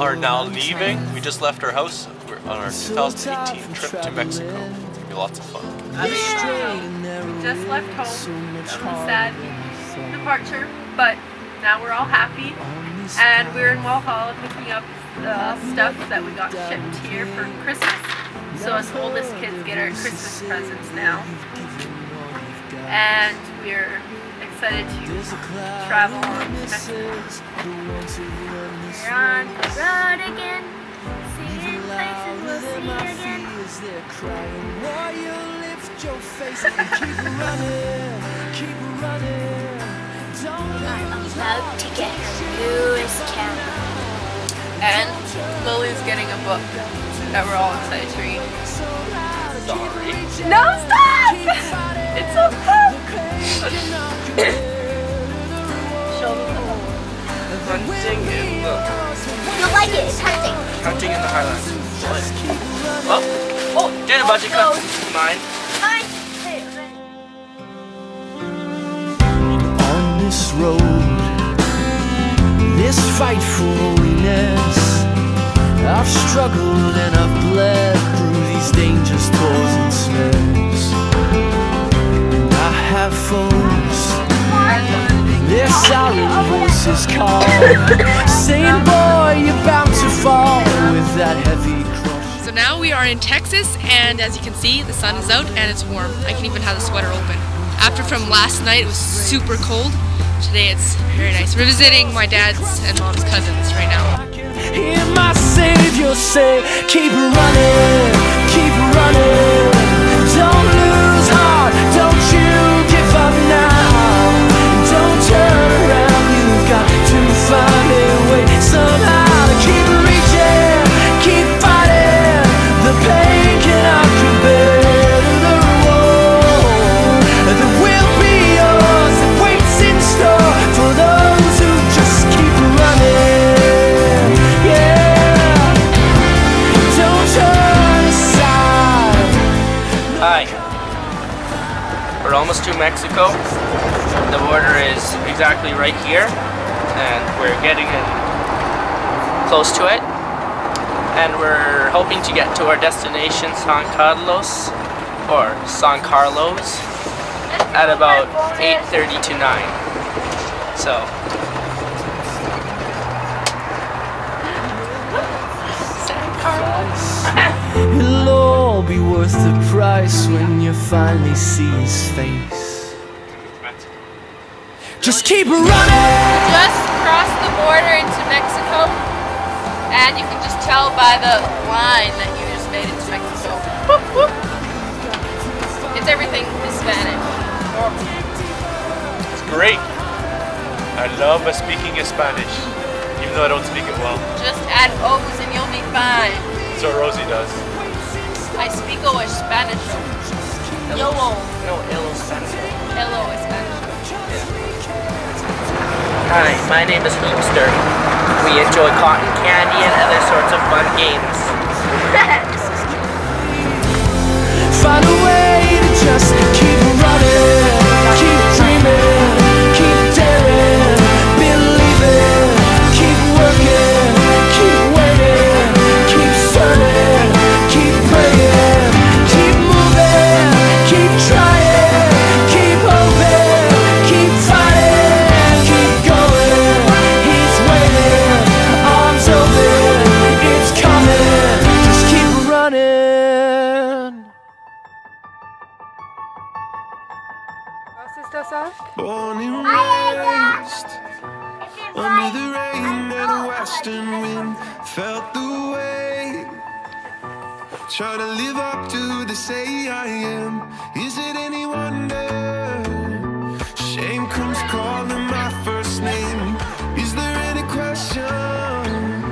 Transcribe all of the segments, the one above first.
are now leaving. We just left our house. We're on our 2018 trip to Mexico. It's gonna be lots of fun. I mean, we just left home. That was a sad departure, but now we're all happy. And we're in Walhalla picking up the stuff that we got shipped here for Christmas. So us oldest kids get our Christmas presents now. And we're excited to travel on to Mexico. We're on the road again, seeing places we'll see again. They're crying while you lift your face and keep running, keep running. Don't I'm about to get her newest camera. And Lily's getting a book that we're all excited to read. Sorry. No, stop! It's so fun! Show me the Hunting in the You'll like it, it's hunting. hunting in the Highlands. Well, oh, Janet Budget come mine. Fine. on this road, this fight for holiness. I've struggled and I've bled saying, Boy, you're bound to fall with that heavy cross. So now we are in Texas, and as you can see, the sun is out and it's warm. I can even have the sweater open. After from last night, it was super cold. Today it's very nice. We're visiting my dad's and mom's cousins right now. Hear my Savior say, keep running. We're almost to Mexico. The border is exactly right here, and we're getting in close to it. And we're hoping to get to our destination, San Carlos, or San Carlos, at about 8.30 to 9. So, all be worth the price when you finally see his face. Just keep running! Just crossed the border into Mexico, and you can just tell by the line that you just made it to Mexico. Whoop, whoop. It's everything Hispanic. It's great. I love speaking Spanish, even though I don't speak it well. Just add O's and you'll be fine. So Rosie does. I speak o Spanish. Yo, no ill Spanish. hello Spanish. Hi, my name is Hoopster. We enjoy cotton candy and other sorts of fun games. Born and raised under the rain and a western wind, felt the way. Try to live up to the say I am. Is it any wonder? Shame comes calling my first name. Is there any question?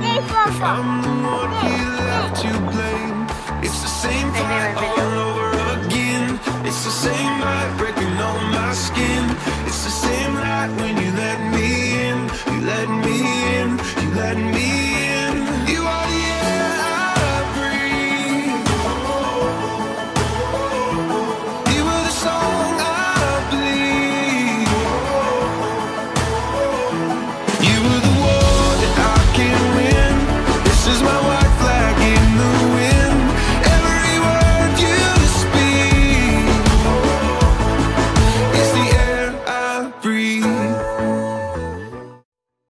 If I'm let me